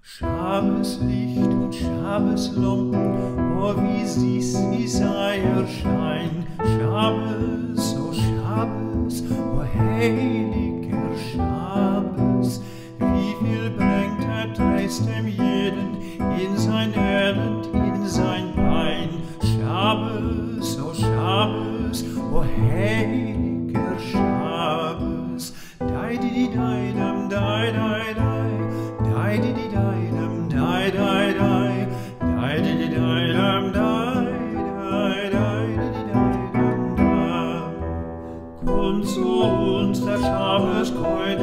Schabeslicht und Schabeslampen, oh wie süß ist euer Schein. Schabes, oh Schabes, oh heiliger Schabes, wie viel bringt er dreist dem jeden in sein Elend, in sein Bein. Schabes, oh Schabes, oh heiliger Schabes, dai di di dai dam dai dai, Kommt zu uns der Schabeskreuz,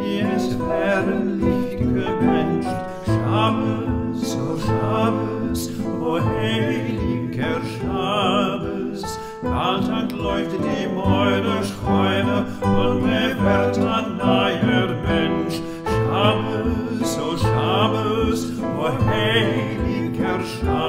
wie es wären gewünscht. Schabes, o Schabes, o heiliger Schabes, bald entläuft die Mäuler Schreine und bewährt ein neuer Mensch. Schabes, o Schabes, o heiliger Schabes,